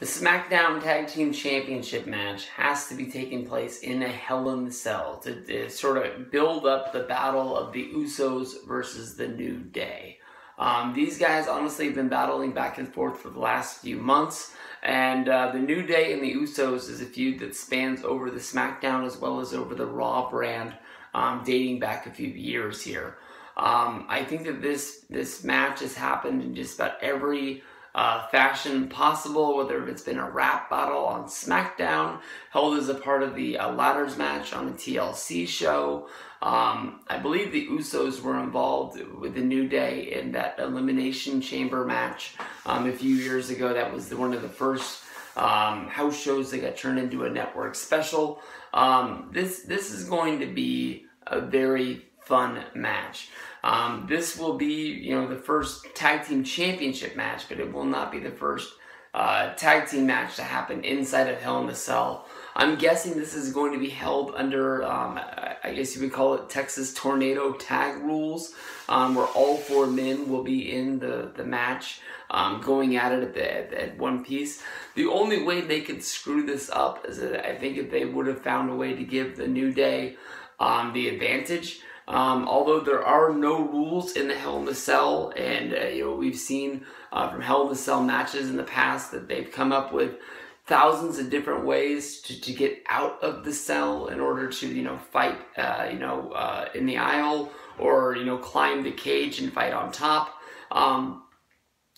The SmackDown Tag Team Championship match has to be taking place in a Hell in the Cell to, to sort of build up the battle of the Usos versus the New Day. Um, these guys honestly have been battling back and forth for the last few months, and uh, the New Day and the Usos is a feud that spans over the SmackDown as well as over the Raw brand, um, dating back a few years here. Um, I think that this this match has happened in just about every uh, fashion possible, whether it's been a rap battle on SmackDown, held as a part of the uh, ladders match on the TLC show. Um, I believe the Usos were involved with the New Day in that Elimination Chamber match um, a few years ago. That was the, one of the first um, house shows that got turned into a network special. Um, this this is going to be a very fun match. Um, this will be, you know, the first tag team championship match, but it will not be the first uh, tag team match to happen inside of Hell in the Cell. I'm guessing this is going to be held under, um, I guess you would call it Texas Tornado tag rules, um, where all four men will be in the, the match, um, going at it at, the, at, one piece. The only way they could screw this up is that I think if they would have found a way to give the New Day um, the advantage, um, although there are no rules in the Hell in the Cell, and uh, you know we've seen uh, from Hell in the Cell matches in the past that they've come up with thousands of different ways to, to get out of the cell in order to you know fight uh, you know uh, in the aisle or you know climb the cage and fight on top. Um,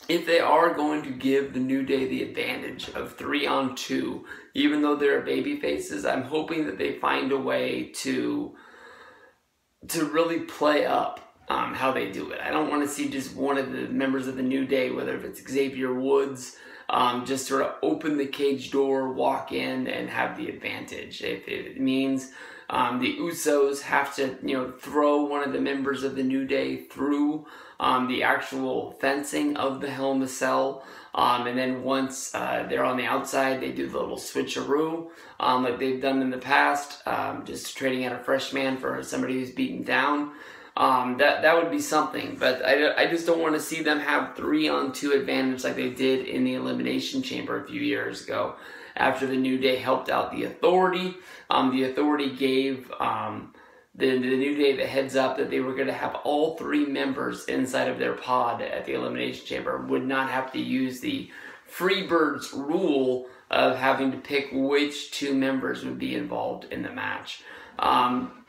if they are going to give the New Day the advantage of three on two, even though they're baby faces, I'm hoping that they find a way to to really play up um, how they do it. I don't want to see just one of the members of the New Day, whether if it's Xavier Woods, um, just sort of open the cage door, walk in, and have the advantage. If, it means um, the Usos have to, you know, throw one of the members of the New Day through um, the actual fencing of the Hell in the Cell. Um, and then once uh, they're on the outside, they do the little switcheroo um, like they've done in the past, um, just trading out a fresh man for somebody who's beaten down. Um, that that would be something, but I, I just don't want to see them have three on two advantage like they did in the Elimination Chamber a few years ago. After the New Day helped out the Authority, um, the Authority gave um, the, the New Day the heads up that they were going to have all three members inside of their pod at the Elimination Chamber, would not have to use the Freebirds rule of having to pick which two members would be involved in the match. Um,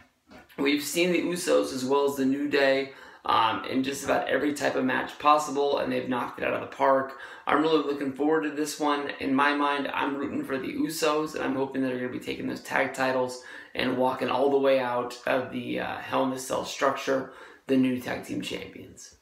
we've seen the Usos as well as the New Day um, in just about every type of match possible, and they've knocked it out of the park. I'm really looking forward to this one. In my mind, I'm rooting for the Usos, and I'm hoping they're going to be taking those tag titles and walking all the way out of the uh, Hell in the Cell structure, the new tag team champions.